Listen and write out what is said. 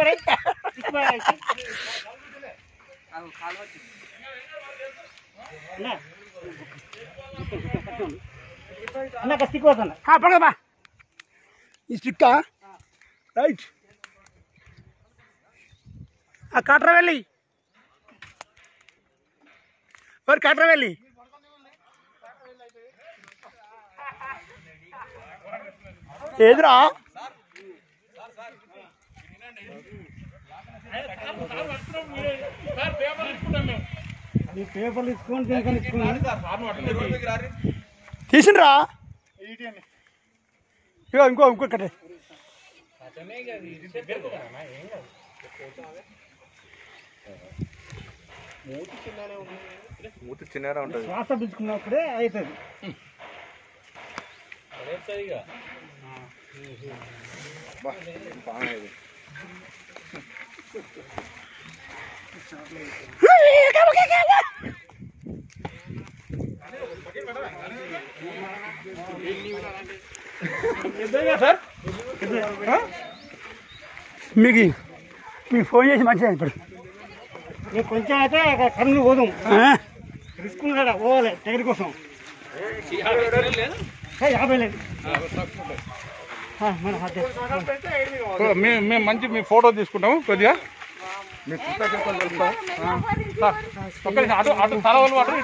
पड़ेगा ಅಣ್ಣ ಕಸ್ಟಿಕ್ ಹೋಗ್ತಾನೆ ಹಾ ಪಡ ಬಾ ಈ ಸ್ಟಿಕ್ಕ ರೈಟ್ ಆ ಕಾಟ್ರವೆಲ್ಲಿ ಅವ್ರು ಕಾಟ್ರವೆಲ್ಲಿ ಎದುರಾ పేపర్లు ఇచ్చుకొని దీనికని ఇచ్చుకున్నాను తీసిండ్రా ఇగో ఇంకో ఇంకో కట్టే మూతి చిన్నగా ఉంటుంది శ్వాస పిలుచుకున్నప్పుడే అవుతుంది మీకు మీకు ఫోన్ చేసి మంచిగా ఇప్పుడు నీకు కొంచెం అయితే కన్ను పోదాం ఆ? తీసుకున్నాడా పోవాలి దగ్గర కోసం ఏ, యాభై లేదు ఆ, మన అదే మేము మేము మంచి మీ ఫోటో తీసుకుంటాము కొద్దిగా. మీ కృతజ్ఞతలు తెలుస్తాం అటు అటు తల వాళ్ళు అటు